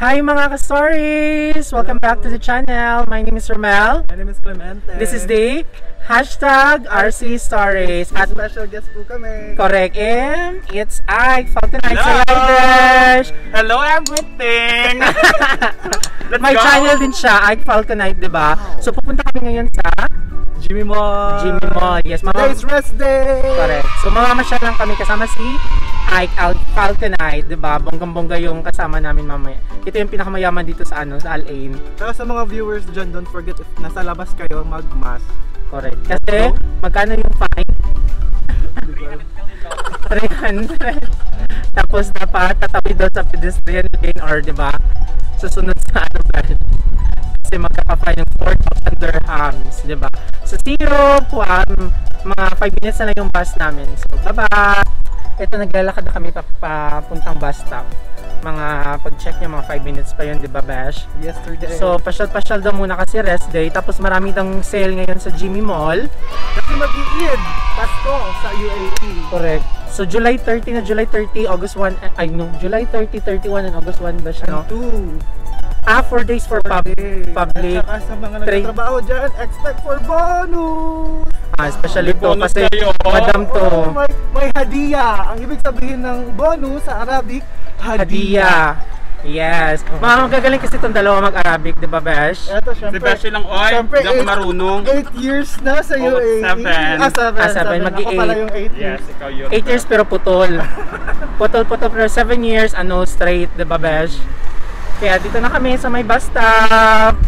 Hi mga ka-stories! Welcome back to the channel. My name is Romel. My name is Clemente. This is the hashtag RC Stories. At special guest po kami. correct, M, it's I, Falcon Night Hello! Hello everything! Let's May go! channel din siya, Ike Falconite, di ba? So pupunta kami ngayon sa Jimmy Mall. Jimmy Mall. Yes, mga Today's rest day. Correct. So mamamasyal lang kami kasama si Ike Al Falconite, 'di ba? Bonggang-bongga yung kasama namin mamaya. Ito yung pinakamayaman dito sa ano, sa Al-Ain. Pero sa mga viewers dyan, don't forget if nasa labas kayo, mag-mask. Correct. Kasi magkano yung fine? 300. Tapos dapat tatawid daw sa pedestrian lane or 'di ba? Susunod sa ano ba? Kasi magkaka-fine yung 4,000 dirhams, 'di ba? So po um, mga 5 minutes na lang yung bus namin. So bye-bye. Ito naglalakad na kami pa papuntang bus stop. Mga pag-check niya mga 5 minutes pa yun, 'di ba, Bash? Yesterday. So, pasyal-pasyal daw muna kasi rest day. Tapos marami dang sale ngayon sa Jimmy Mall. kasi mag-iid. Pasko sa UAE. Correct. So, July 30 na July 30, August 1, eh, ay no, July 30, 31, and August 1 ba siya, no? And two. Ah, 4 days for pub public. At saka sa mga nagtatrabaho dyan, expect for bonus. Ah, especially to Bonus kasi kayo. madam to. Oh, may, may hadiah. Ang ibig sabihin ng bonus sa Arabic, hadiah. Hadiah. Yes. Mga magagaling kasi itong dalawa mag-Arabic, di ba, Besh? Eto, Si syempre. Beshi lang, oy, Syempre, hindi ako eight- marunong. 8 years na sa Oh, UAE. seven. Ah, 7. Ah, seven. Mag-i- Ako pala eight. yung 8 years. Yes, ikaw yun. 8 years pero putol. Putol-putol pero 7 years, ano, straight, di ba, Besh? Kaya dito na kami sa may bus stop.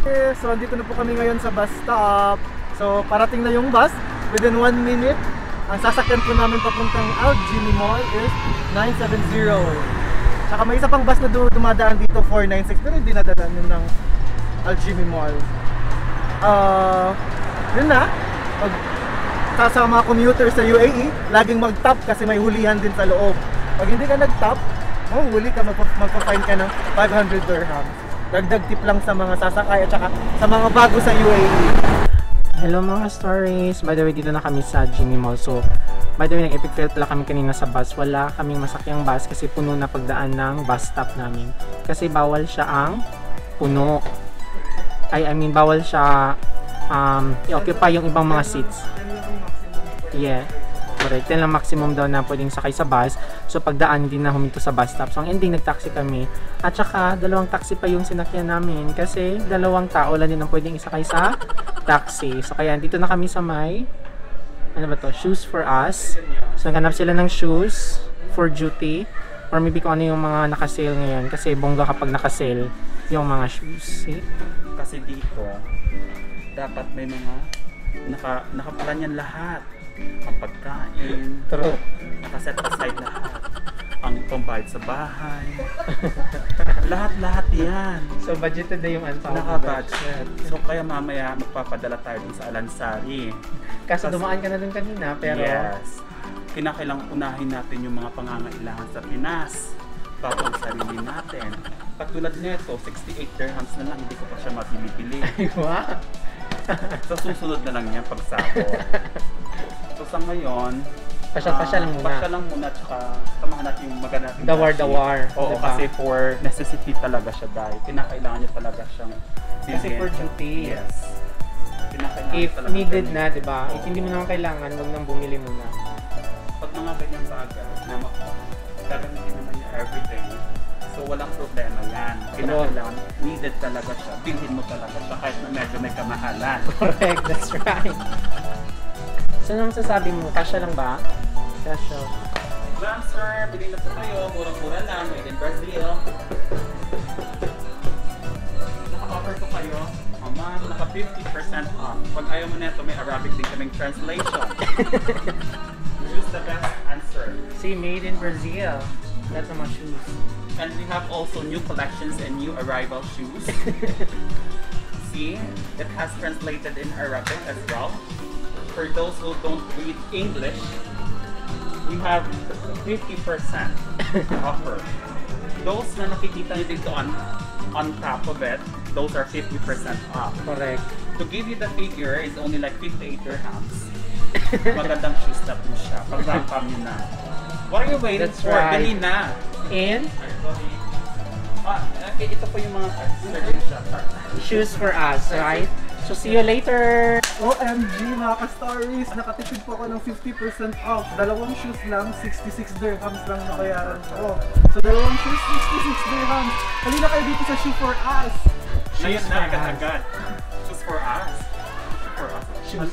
Okay, so andito na po kami ngayon sa bus stop. So parating na yung bus within 1 minute. Ang sasakyan po namin papuntang Al Jimmy Mall is 970. Saka may isa pang bus na du- dumadaan dito 496 pero hindi nadadaan yun ng Al Jimmy Mall. Ah, yun na. Pag sa- mga commuter sa UAE, laging mag-top kasi may hulihan din sa loob. Pag hindi ka nag-top, oh, huli ka, magpa- magpa-fine ka ng 500 dirhams. Dagdag tip lang sa mga sasakay at saka sa mga bago sa. UAE. Hello mga stories! By the way, dito na kami sa Jimmy Mall. So, by the way, nag-epic fail pala kami kanina sa bus. Wala kaming masakyang bus kasi puno na pagdaan ng bus stop namin. Kasi bawal siya ang puno. Ay, I mean, bawal siya um, i-occupy yung ibang mga seats. Yeah. Correct. Yan lang maximum daw na pwedeng sakay sa bus. So pagdaan hindi na huminto sa bus stop. So ang ending nag-taxi kami. At saka dalawang taxi pa yung sinakyan namin kasi dalawang tao lang din ang pwedeng isakay sa taxi. So kaya dito na kami sa may ano ba to? Shoes for us. So naghanap sila ng shoes for duty or maybe kung ano yung mga naka-sale ngayon kasi bongga kapag naka-sale yung mga shoes. See? Kasi dito, dapat may mga naka, nakapalan yan lahat. Ang pagkain, True. nakaset aside lahat. Ang pambayad sa bahay. Lahat-lahat yan. So budgeted na yung ano. Naka-budget. So kaya mamaya magpapadala tayo dun sa Alansari. Kaso dumaan ka na dun kanina pero Yes. Kinakailangan unahin natin yung mga pangangailangan sa Pinas bago ang sarili natin. Katulad nito, 68 dirhams na lang, hindi ko pa siya mabili-bili. wow. So susunod na lang yan pagsahod. So sa ngayon, Pasyal-pasyal lang ah, muna. Pasyal lang muna, tsaka samahan natin yung maganda natin. Dawar-dawar, Oo, diba? kasi for necessity talaga siya dahil kinakailangan niya talaga siyang Kasi for duty. Yes. Kinakailangan If talaga needed na, di ba? If hindi mo naman kailangan, wag nang bumili muna. pag mga ganyang bagay na gagamitin naman niya everyday, so walang problema yan. Kinakailangan, needed talaga siya. Bilhin mo talaga siya kahit na medyo may kamahalan. Correct, that's right. So, anong sasabi mo? Kasha lang ba? Kasha. Ma'am, sir, bilhin na po kayo. Murang-mura lang. Made in Brazil. Naka-offer ko kayo. Oh, ma'am, naka 50% off. Pag ayaw mo neto, may Arabic din kaming translation. Choose the best answer. See, made in Brazil. That's mga shoes. And we have also new collections and new arrival shoes. See, it has translated in Arabic as well. For those who don't read English, we have 50% offer. Those na nakikita nyo dito on, on top of it, those are 50% off. Correct. To give you the figure, is only like 58 dirhams. Magandang shoes na po siya. Pag-ramp nyo na. What are you waiting That's for? right. Dali na. And, Ah, Eh, ito po yung mga. Shoes for us, right? So see you later! OMG mga ka-stories! Nakatipid po ako ng 50% off. Dalawang shoes lang, 66 dirhams lang nabayaran ko. So dalawang shoes, 66 dirhams. Halina kayo dito sa Shoe for Us! Ngayon for na, us. agad-agad. Shoes for us. Shoes for us. Shoes.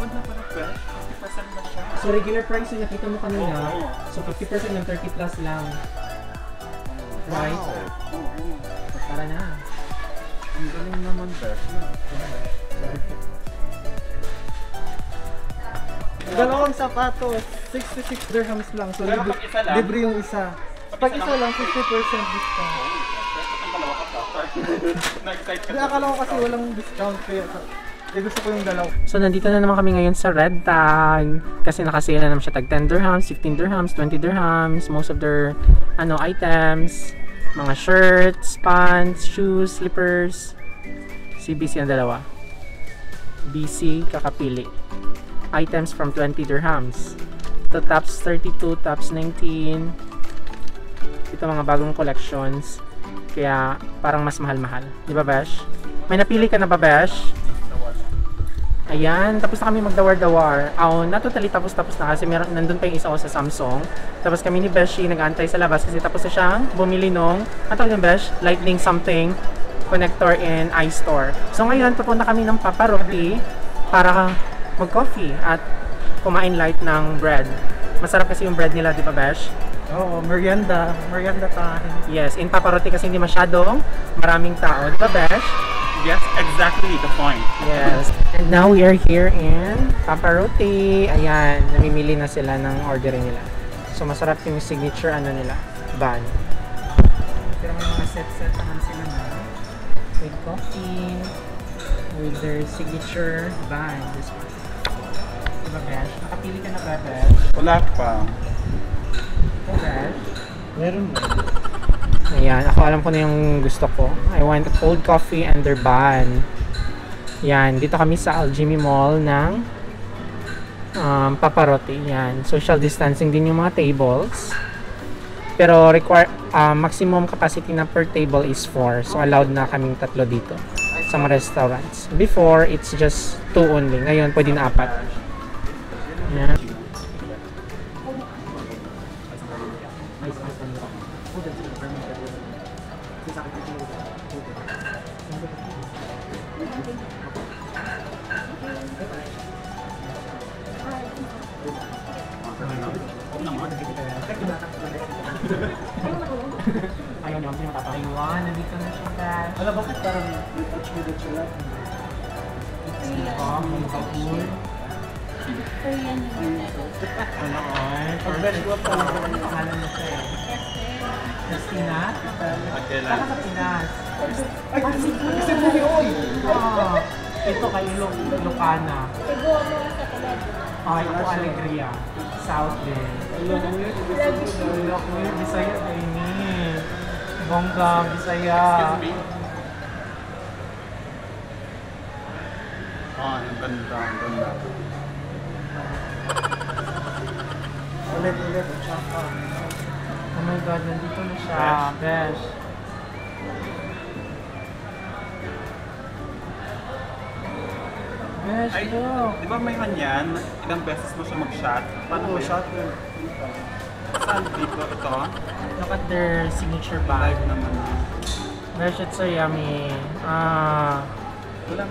Huwag na pala, Besh. 50% na siya. So regular price yung nakita mo kanina. Oo. So 50% ng 30 plus lang. Right? Oo. So, tara na. Ang galing naman, Besh. Dalawang sapatos, 66 dirhams lang. So Pero libre, pag isa lang? libre yung isa. Pag isa lang, 50% discount. Pa. Na-excite ka. Akala ko kasi walang discount kaya eh, gusto ko yung dalawa. So nandito na naman kami ngayon sa Red Tag kasi nakasale na naman siya tag 10 dirhams, 15 dirhams, 20 dirhams, most of their ano items, mga shirts, pants, shoes, slippers. CBC ang dalawa. BC kakapili. Items from 20 dirhams. Ito tops 32, tops 19. Ito mga bagong collections. Kaya parang mas mahal-mahal. Di ba, Besh? May napili ka na ba, Besh? Ayan, tapos na kami magdawar-dawar. Oh, not totally tapos-tapos na kasi meron, nandun pa yung isa ko sa Samsung. Tapos kami ni Beshi nag-antay sa labas kasi tapos na siyang bumili nung, ano tawag yung Besh? Lightning something connector in iStore. So ngayon, papunta kami ng Paparotti para mag-coffee at kumain light ng bread. Masarap kasi yung bread nila, di ba Besh? Oo, merienda. Merienda time. Yes, in Paparotti kasi hindi masyadong maraming tao, di ba Besh? Yes, exactly the point. Yes. And now we are here in Paparotti. Ayan, namimili na sila ng ordering nila. So masarap yung signature ano nila, ban. Pero may mga set-set naman sila na with coffee, with their signature ban. This one. Diba, Besh? Nakapili ka na ba, Besh? Wala pa. Ito, Besh? Meron mo. Ayan, ako alam ko na yung gusto ko. I want a cold coffee and their ban. Yan, dito kami sa Aljimi Mall ng um, Paparotti. Yan, social distancing din yung mga tables. Pero require uh, maximum capacity na per table is 4. So allowed na kaming tatlo dito sa mga restaurants. Before, it's just 2 only. Ngayon, pwede na apat. Yan. Ayaw niyo, hindi napapaiwan. Nandito na siya, guys. Alam, bakit parang may touch me that siya lang? Diba? May bagul. Korean noodles. Ano, ay? Pag-best ko pa. Ano pangalan mo siya eh? Christina? Saan ka sa Pinas? Ay, kasi mo yun! Ah, ito kay Ilo- Ilocana. Siguro sa. Ay, ako Alegria. South din. Ilocana, Bisaya eh. Bongga, Bisaya. Excuse me. Ah, ang ganda, ang ganda. Ulit, ulit. Tsaka. Oh my God, nandito na siya. Besh. Besh, Ay, look. di ba may yan? Ilang beses mo siya mag-shot? Paano Oo, shot yun. Saan dito? Ito? Look at their signature bag. Live naman. Besh, it's so yummy. Ah,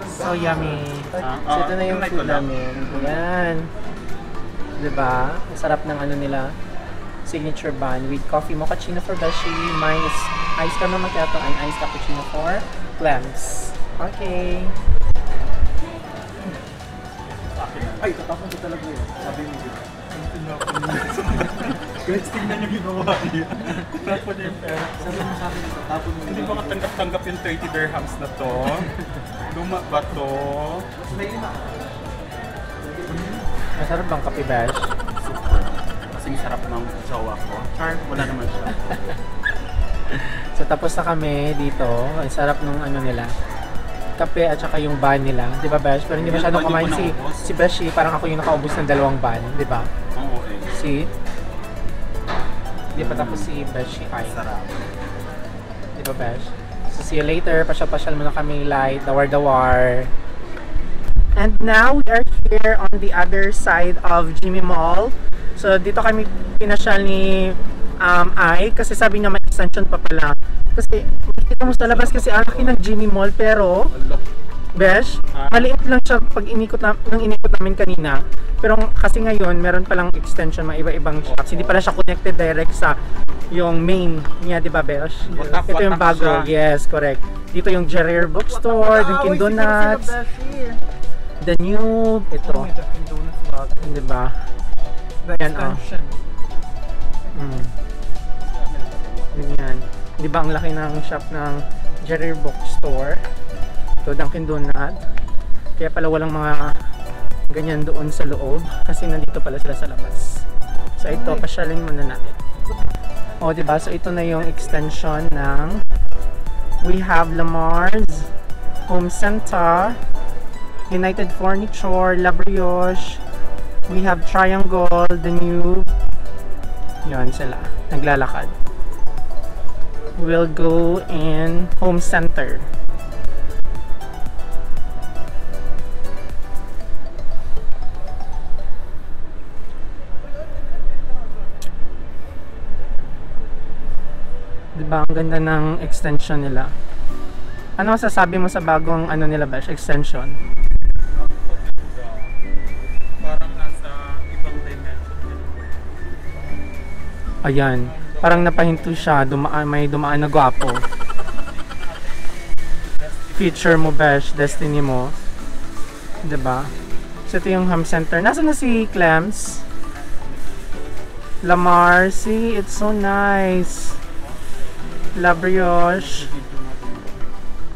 so yummy. Ah, So, ito na yung like food namin. Ayan. Diba? Ang sarap ng ano nila. Signature bun with coffee mochaccino for Beshi. Mine is iced caramel macchiato and iced cappuccino for Clems. Okay. Ay, tatapon ko talaga yun. Sabi mo yun. Guys, tingnan yung ginawa niya. Tapos niya yung pera. Sabi mo sa akin, tatapon mo Hindi ko katanggap-tanggap yung 30 dirhams na to. Luma ba to? Masarap bang kape, Besh? Kasing sarap ng jowa ko. Char, wala naman siya. So tapos na kami dito. Ang sarap nung ano nila. Kape at saka yung ban nila. Di ba, Besh? Pero hindi masyadong kumain si, si Beshi. Parang ako yung nakaubos ng dalawang ban. Di ba? Oo eh. Si... Di pa tapos si Beshi. Ay. Sarap. Di ba, Besh? So, see you later. Pasyal-pasyal muna kami like dawar-dawar. And now, we are here on the other side of Jimmy Mall. So, dito kami pinasyal ni um, Ai kasi sabi niya may extension pa pala. Kasi, makikita mo sa labas kasi ang ng Jimmy Mall pero Besh, maliit lang siya pag inikot na, nung inikot namin kanina. Pero kasi ngayon, meron palang extension, mga iba-ibang shops. Hindi pala siya connected direct sa yung main niya, di ba, Besh? Watak- Ito yung bago. siya. Yes, correct. Dito yung Gerrier Bookstore, Dunkin' Donuts, The New, ito. Dunkin' Donuts bago. Di ba? The Yan, oh. Mm. Ganyan. Di ba ang laki ng shop ng Gerrier Bookstore? Ito, Dunkin' Donut. Kaya pala walang mga ganyan doon sa loob kasi nandito pala sila sa labas. So ito, pasyalin muna natin. O, di ba? So ito na yung extension ng we have Lamar's Home Center, United Furniture, La Brioche, we have Triangle, The New, yun sila, naglalakad. We'll go in Home Center. Diba, ang ganda ng extension nila. Ano masasabi mo sa bagong ano nila ba, extension? Parang nasa ibang dimension. Ayan, parang napahinto siya, dumaan, may dumaan na gwapo. Future mo, Besh, destiny mo. ba? So, ito yung home center. Nasaan na si Clems? Lamar, see, it's so nice. La Brioche.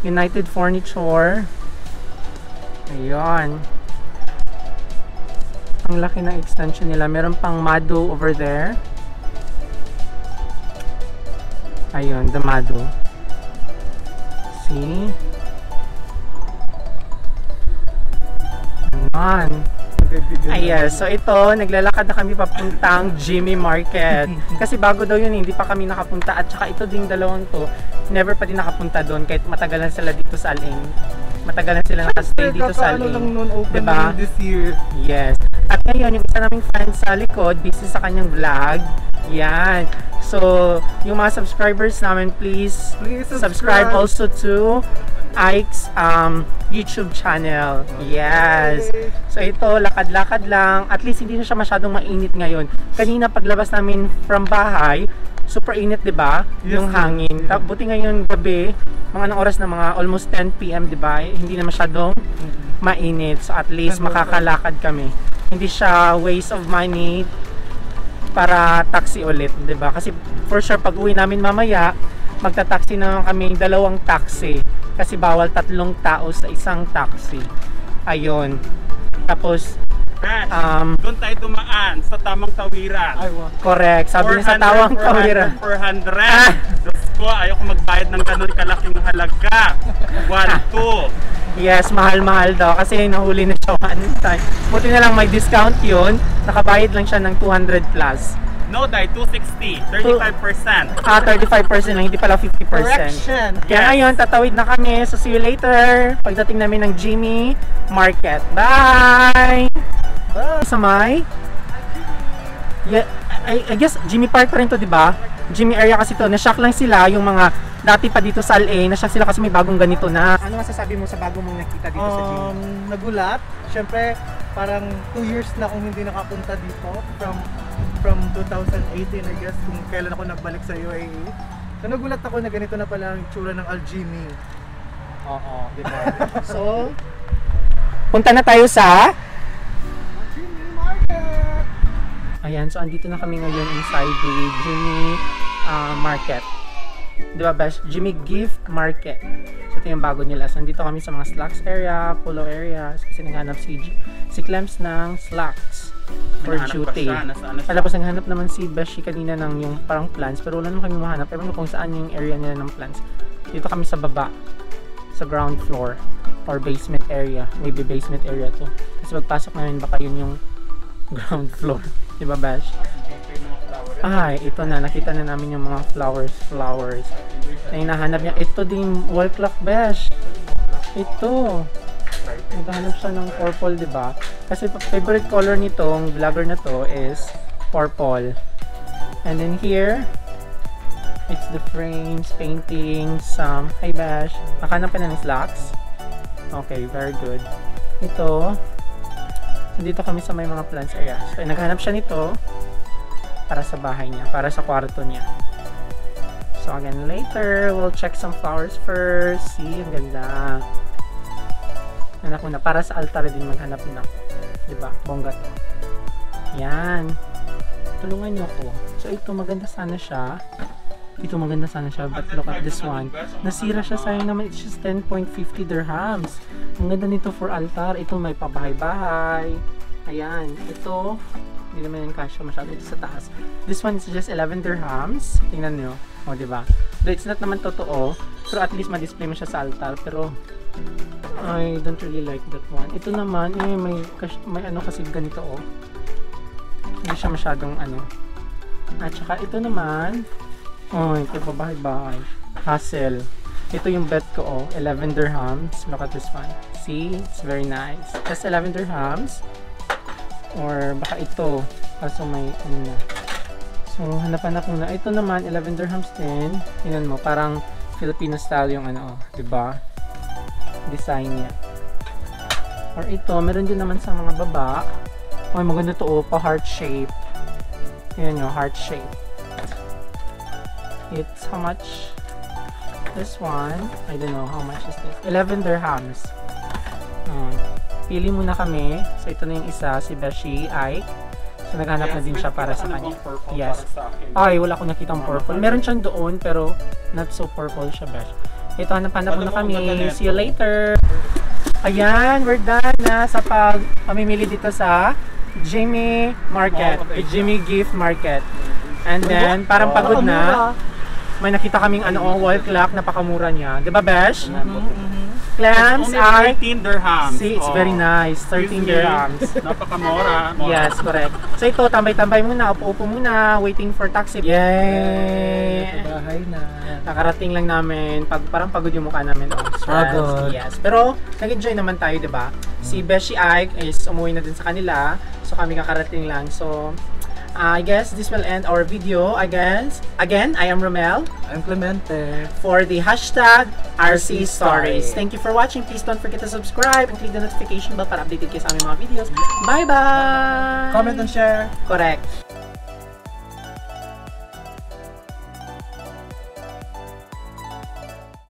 United Furniture. Ayun. Ang laki ng extension nila. Meron pang Mado over there. Ayun, the Mado. See? Ayan. Ay, yes. So ito, naglalakad na kami papuntang Jimmy Market. Kasi bago daw yun, hindi pa kami nakapunta. At saka ito ding dalawang to, never pa din nakapunta doon kahit matagalan sila dito sa Alin. Matagalan sila nakastay dito sa Kakaano lang Alin. nun open Diba? this year. Yes. At ngayon, yung isa naming fan sa likod, busy sa kanyang vlog. Yan. So, yung mga subscribers namin, please, Please subscribe also to Ike's um, YouTube channel. Yes. So ito, lakad-lakad lang. At least hindi na siya masyadong mainit ngayon. Kanina paglabas namin from bahay, super init, 'di ba? Yes, yung hangin. Ta- Buti ngayon gabi, mga anong oras na mga almost 10 PM, 'di ba? Hindi na masyadong mainit. So at least makakalakad kami. Hindi siya waste of money para taxi ulit, 'di ba? Kasi for sure pag uwi namin mamaya, magta-taxi na kami dalawang taxi kasi bawal tatlong tao sa isang taxi. Ayun. Tapos um doon tayo dumaan sa tamang tawiran. Ay, wow. correct, sabi niya sa 400, tawang kawiran. 400, Ah. 400. Diyos ko, ayoko magbayad ng ganun kalaking halaga. 1, 2. Yes, mahal-mahal daw kasi nahuli na siya one time. Buti na lang may discount yun. Nakabayad lang siya ng 200 plus. No, dai, 260. 35%. Ah, 35% lang, hindi pala 50%. Correction. Kaya ngayon, tatawid na kami. So, see you later. Pagdating namin ng Jimmy Market. Bye! Ah, Sa may? Yeah, I, I guess Jimmy Park pa rin to, di ba? Jimmy area kasi to. Na-shock lang sila yung mga dati pa dito sa LA. Na-shock sila kasi may bagong ganito na. Ano masasabi mo sa bagong mong nakita dito um, nagulat. Siyempre, parang 2 years na akong hindi nakapunta dito from from 2018 I guess kung kailan ako nagbalik sa UAE. So nagulat ako na ganito na pala ang itsura ng Aljimi. Oo, di ba? so, punta na tayo sa Ayan, so andito na kami ngayon inside the Jimmy uh, Market. Di ba, Besh? Jimmy Gift Market. So, ito yung bago nila. So, andito kami sa mga slacks area, polo areas, kasi naghanap si, si Clems ng slacks for duty. Tapos naghanap naman si Beshi kanina ng yung parang plants, pero wala naman kami mahanap. Ewan ko kung saan yung area nila ng plants. Dito kami sa baba, sa ground floor or basement area. Maybe basement area to. Kasi pagpasok namin baka yun yung ground floor. Di ba, Bash? Ay, ito na. Nakita na namin yung mga flowers, flowers. Na hinahanap niya. Ito din, wall clock besh. Ito. Naghahanap siya ng purple, di ba? Kasi favorite color nitong vlogger na to is purple. And then here, it's the frames, paintings, some, hi Bash. Nakahanap ka na ng slacks? Okay, very good. Ito, so dito kami sa may mga plants area. So, naghanap siya nito para sa bahay niya, para sa kwarto niya. So again, later, we'll check some flowers first. See, ang ganda. Anak ko na, para sa altar din maghanap na ako. Diba? Bongga to. Yan. Tulungan niyo ako. So ito, maganda sana siya. Ito maganda sana siya, but look at this one. Nasira siya, sayang naman. It's just 10.50 dirhams. Ang ganda nito for altar. Ito may pabahay-bahay. Ayan. Ito, hindi naman yung kasya masyado ito sa taas. This one is just 11 dirhams. Tingnan nyo. O, di ba? Though it's not naman totoo, pero at least ma-display mo siya sa altar. Pero, I don't really like that one. Ito naman, eh, may, may ano kasi ganito, oh. Hindi siya masyadong ano. At saka ito naman, oh, ito babahay-bahay. Hassle. Ito yung bet ko, oh. 11 dirhams. Look at this one. See? It's very nice. Just 11 dirhams. Or baka ito. Kaso may ano na. So, hanapan ako na. Ito naman, 11 dirhams din. Tingnan mo, parang Filipino style yung ano, oh, ba? Design niya. Or ito, meron din naman sa mga baba. Ay, maganda to, oh, pa heart shape. Ayan yung heart shape. It's how much? This one, I don't know how much is this. 11 dirhams. Um, pili muna kami. So, ito na yung isa, si Beshi Ike. So, naghanap na din siya para sa kanya. Yes. Ay, wala akong nakitang purple. Meron siyang doon, pero not so purple siya, Besh. Ito, hanap-hanap Alam na mo, ang kami. See you later! Ayan, we're done na sa pag pamimili dito sa Jimmy Market. Jimmy Gift Market. And then, parang pagod na. May nakita kaming ano, oh, wall clock, napakamura niya. Di ba, Besh? Clams Only are... 13 dirhams. See, it's Oh. very nice. 13 Excuse me. dirhams. Napakamura. Mora. Yes, correct. So ito, tambay-tambay muna, upo-upo muna, waiting for taxi. Yay! Bahay na. Nakarating lang namin, pag, parang pagod yung mukha namin. Oh. Pagod. Yes. Pero, nag-enjoy naman tayo, di ba? Si Beshi Ike is umuwi na din sa kanila. So, kami kakarating lang. So, I guess this will end our video. I guess, again, I am Romel I'm Clemente. for the hashtag RC RC Stories. Story. Thank you for watching. Please don't forget to subscribe and click the notification bell para updated kayo sa aming mga videos. Bye-bye! Comment and share. Correct.